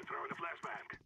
I'm throwing a flashbang.